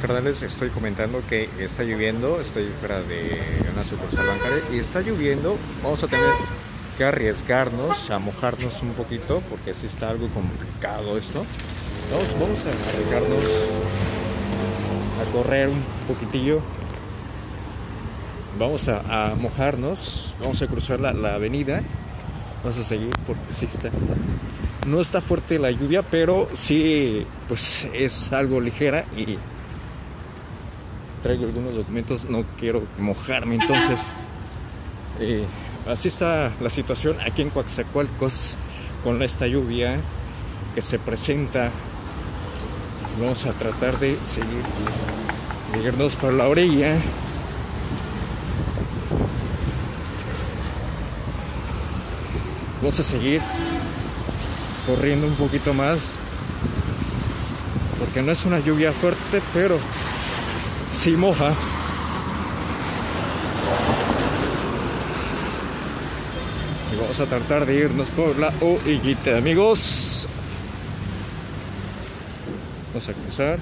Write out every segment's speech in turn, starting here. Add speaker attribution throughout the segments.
Speaker 1: carnales, estoy comentando que está lloviendo, estoy fuera de una sucursal bancaria y está lloviendo, vamos a tener que arriesgarnos a mojarnos un poquito porque si está algo complicado esto. Vamos, vamos a arriesgarnos a correr un poquitillo. Vamos a, mojarnos, vamos a cruzar la, la avenida, vamos a seguir porque sí está no está fuerte la lluvia, pero sí pues es algo ligera y traigo algunos documentos, no quiero mojarme, entonces eh, así está la situación aquí en Coaxacualcos con esta lluvia que se presenta. Vamos a tratar de seguir, llegarnos por la orilla. Vamos a seguir corriendo un poquito más porque no es una lluvia fuerte pero si moja. Y vamos a tratar de irnos por la orillita amigos. Vamos a cruzar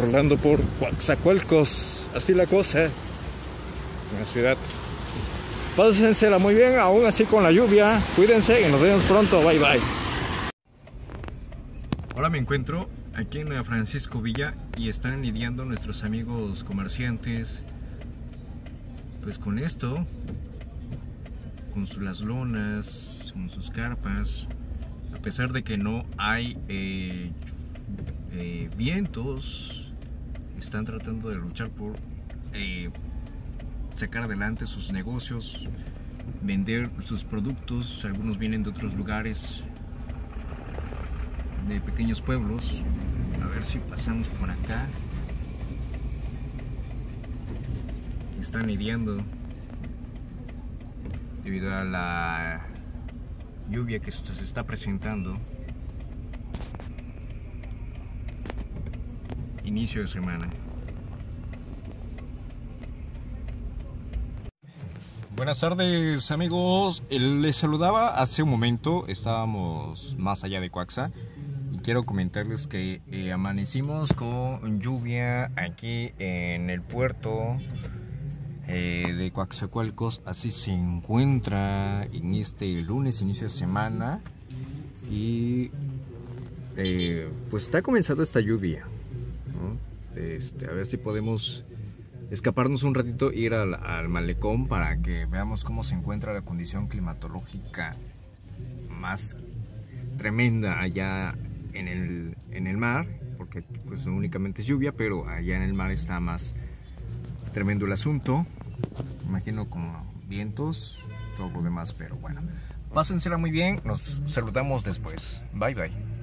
Speaker 1: rolando por Coaxacualcos así la cosa. En la ciudad. Pásensela muy bien aún así con la lluvia. Cuídense y nos vemos pronto. Bye bye. Ahora me encuentro aquí en Francisco Villa y están lidiando nuestros amigos comerciantes pues con esto, con las lonas, con sus carpas, a pesar de que no hay eh, eh, vientos, están tratando de luchar por eh, sacar adelante sus negocios, vender sus productos, algunos vienen de otros lugares, de pequeños pueblos. Ver si pasamos por acá. Están lidiando debido a la lluvia que se está presentando. Inicio de semana. Buenas tardes amigos, les saludaba hace un momento, estábamos más allá de Coaxa quiero comentarles que eh, amanecimos con lluvia aquí en el puerto eh, de Coaxacualcos. Así se encuentra en este lunes, inicio de semana. Y eh, pues está comenzando esta lluvia. Este, a ver si podemos escaparnos un ratito, ir al, al malecón para que veamos cómo se encuentra la condición climatológica más tremenda allá en el, en el mar, porque pues únicamente es lluvia, pero allá en el mar está más tremendo el asunto. Imagino con vientos, todo lo demás, pero bueno. Pásensela muy bien, nos saludamos después. Bye bye.